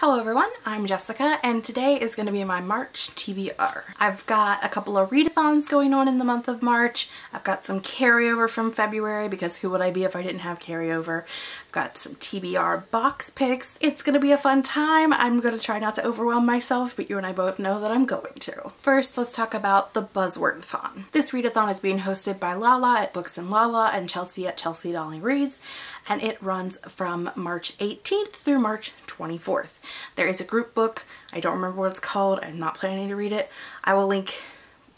Hello everyone, I'm Jessica and today is going to be my March TBR. I've got a couple of readathons going on in the month of March. I've got some carryover from February because who would I be if I didn't have carryover. I've got some TBR box picks. It's going to be a fun time. I'm going to try not to overwhelm myself but you and I both know that I'm going to. First let's talk about the Buzzwordathon. This readathon is being hosted by Lala at Books and Lala and Chelsea at Chelsea Dolly Reads and it runs from March 18th through March 24th. There is a group book. I don't remember what it's called. I'm not planning to read it. I will link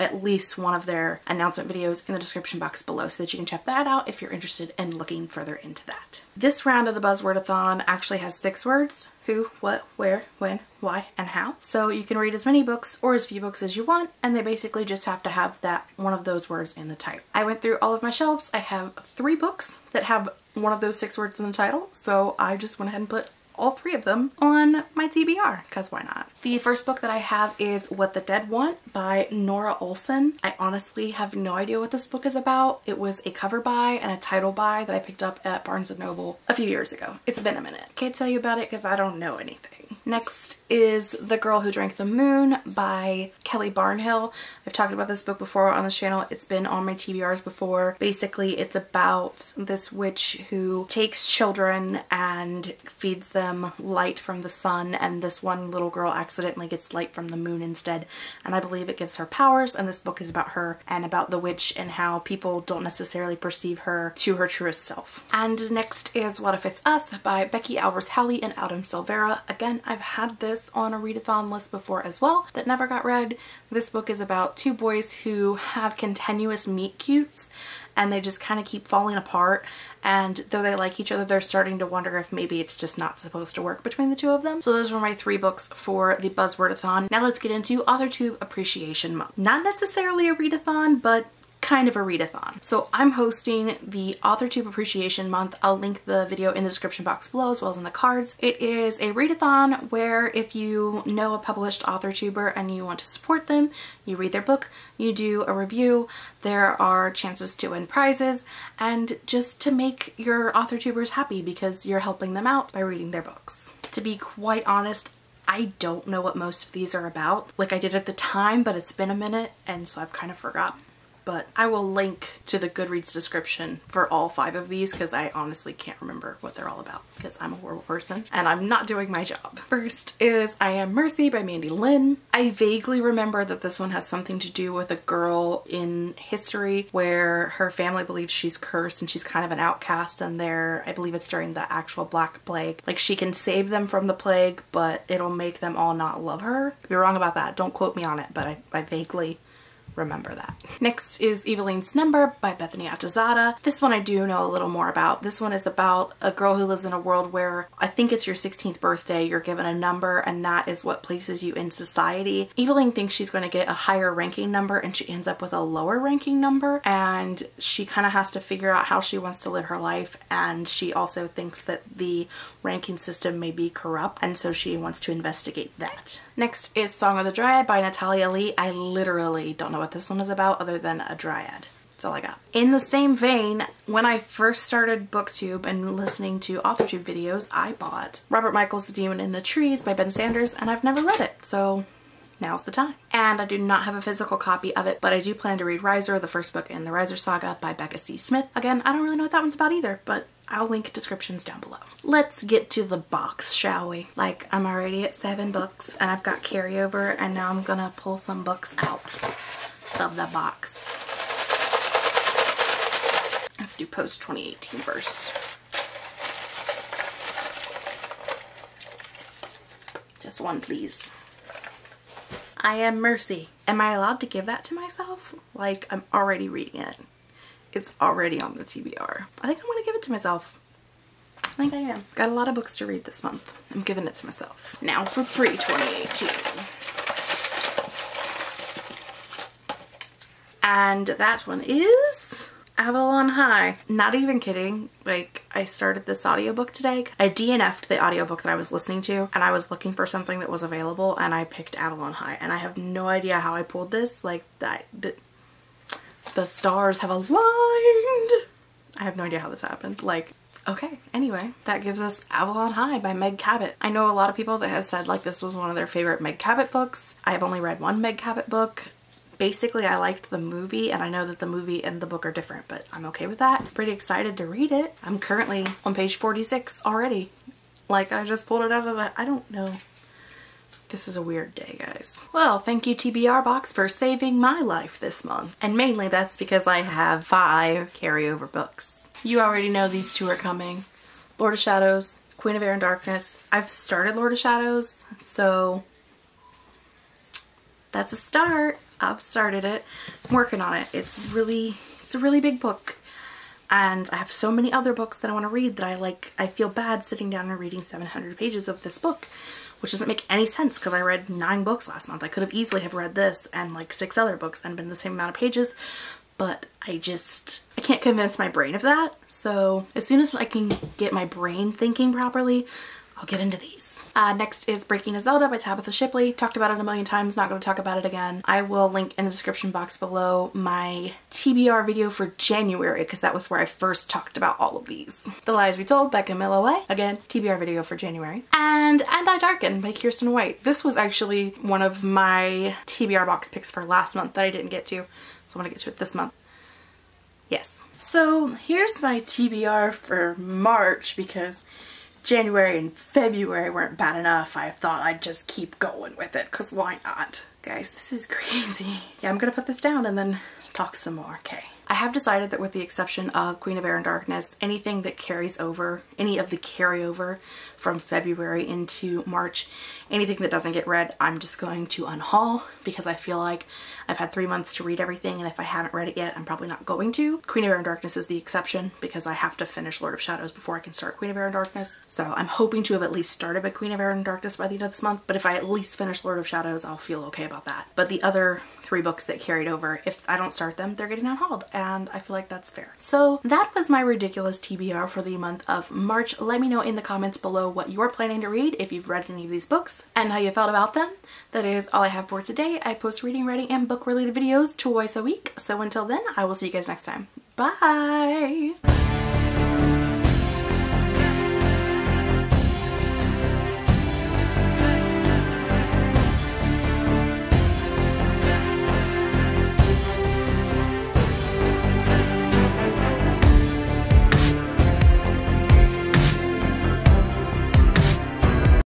at least one of their announcement videos in the description box below so that you can check that out if you're interested in looking further into that. This round of the Buzzwordathon actually has six words. Who, what, where, when, why, and how. So you can read as many books or as few books as you want and they basically just have to have that one of those words in the title. I went through all of my shelves. I have three books that have one of those six words in the title so I just went ahead and put all three of them on my TBR because why not? The first book that I have is What the Dead Want by Norah Olson. I honestly have no idea what this book is about. It was a cover buy and a title buy that I picked up at Barnes & Noble a few years ago. It's been a minute. Can't tell you about it because I don't know anything. Next is The Girl Who Drank the Moon by Kelly Barnhill. I've talked about this book before on this channel. It's been on my TBRs before. Basically, it's about this witch who takes children and feeds them light from the sun and this one little girl accidentally gets light from the moon instead and I believe it gives her powers and this book is about her and about the witch and how people don't necessarily perceive her to her truest self. And next is What If It's Us by Becky Albertalli and Adam Silvera. Again, I've had this on a readathon list before as well that never got read. This book is about two boys who have continuous meet cutes and they just kind of keep falling apart and though they like each other they're starting to wonder if maybe it's just not supposed to work between the two of them. So those were my three books for the Buzzwordathon. Now let's get into AuthorTube Appreciation Month. Not necessarily a readathon but kind of a readathon. So I'm hosting the AuthorTube Appreciation Month. I'll link the video in the description box below as well as in the cards. It is a readathon where if you know a published AuthorTuber and you want to support them, you read their book, you do a review, there are chances to win prizes, and just to make your AuthorTubers happy because you're helping them out by reading their books. To be quite honest, I don't know what most of these are about. Like I did at the time, but it's been a minute and so I've kind of forgotten but I will link to the Goodreads description for all five of these because I honestly can't remember what they're all about because I'm a horrible person and I'm not doing my job. First is I Am Mercy by Mandy Lynn. I vaguely remember that this one has something to do with a girl in history where her family believes she's cursed and she's kind of an outcast and there, I believe it's during the actual Black Plague. Like she can save them from the plague but it'll make them all not love her. Could be wrong about that, don't quote me on it, but I, I vaguely remember that. Next is Evalene's Number by Bethany Atazadeh. This one I do know a little more about. This one is about a girl who lives in a world where I think it's your 16th birthday, you're given a number and that is what places you in society. Evalene thinks she's going to get a higher ranking number and she ends up with a lower ranking number and she kind of has to figure out how she wants to live her life and she also thinks that the ranking system may be corrupt and so she wants to investigate that. Next is Song of the Dryad by Natalia Leigh. I literally don't know what this one is about other than a dryad. That's all I got. In the same vein, when I first started booktube and listening to authortube videos, I bought Robert Michals The Demon in the Trees by Ben Sanders and I've never read it, so now's the time. And I do not have a physical copy of it, but I do plan to read Riser, the first book in the Riser saga by Becca C. Smith. Again, I don't really know what that one's about either, but I'll link descriptions down below. Let's get to the box, shall we? Like, I'm already at seven books and I've got carryover and now I'm gonna pull some books out of the box. Let's do post 2018 first. Just one, please. I Am Mercy. Am I allowed to give that to myself? Like, I'm already reading it. It's already on the TBR. I think I'm gonna give it to myself. I think I am. Got a lot of books to read this month. I'm giving it to myself. Now for pre-2018. And that one is Avalon High. Not even kidding. Like I started this audiobook today. I DNF'd the audiobook that I was listening to and I was looking for something that was available and I picked Avalon High and I have no idea how I pulled this. Like that, the, the stars have aligned. I have no idea how this happened. Like Okay, anyway, that gives us Avalon High by Meg Cabot. I know a lot of people that have said like this was one of their favorite Meg Cabot books. I have only read one Meg Cabot book. Basically, I liked the movie and I know that the movie and the book are different, but I'm okay with that. Pretty excited to read it. I'm currently on page 46 already. Like I just pulled it out of the, I don't know. This is a weird day, guys. Well, thank you TBR Box for saving my life this month. And mainly that's because I have five carryover books. You already know these two are coming. Lord of Shadows, Queen of Air and Darkness. I've started Lord of Shadows, so that's a start. I've started it. I'm working on it. It's really, it's a really big book. And I have so many other books that I want to read that I like, I feel bad sitting down and reading 700 pages of this book, which doesn't make any sense because I read nine books last month. I could have easily have read this and like six other books and been the same amount of pages, but I just, I can't convince my brain of that. So as soon as I can get my brain thinking properly, I'll get into these. Uh, next is Breaking a Zelda by Tabitha Shipley. Talked about it a million times, not going to talk about it again. I will link in the description box below my TBR video for January because that was where I first talked about all of these. The Lies We Told by Camilla Way. Again, TBR video for January. And And I Darken by Kiersten White. This was actually one of my TBR box picks for last month that I didn't get to, so I'm going to get to it this month. Yes. So here's my TBR for March because January and February weren't bad enough. I thought I'd just keep going with it because why not? Guys, this is crazy. Yeah, I'm gonna put this down and then talk some more, okay? I have decided that with the exception of Queen of Air and Darkness, anything that carries over, any of the carryover from February into March, anything that doesn't get read, I'm just going to unhaul because I feel like I've had three months to read everything and if I haven't read it yet, I'm probably not going to. Queen of Air and Darkness is the exception because I have to finish Lord of Shadows before I can start Queen of Air and Darkness. So I'm hoping to have at least started by Queen of Air and Darkness by the end of this month, but if I at least finish Lord of Shadows, I'll feel okay about that. But the other three books that carried over, if I don't start them, they're getting unhauled and I feel like that's fair. So that was my ridiculous TBR for the month of March. Let me know in the comments below what you're planning to read if you've read any of these books and how you felt about them. That is all I have for today. I post reading, writing, and book related videos twice a week. So until then, I will see you guys next time. Bye!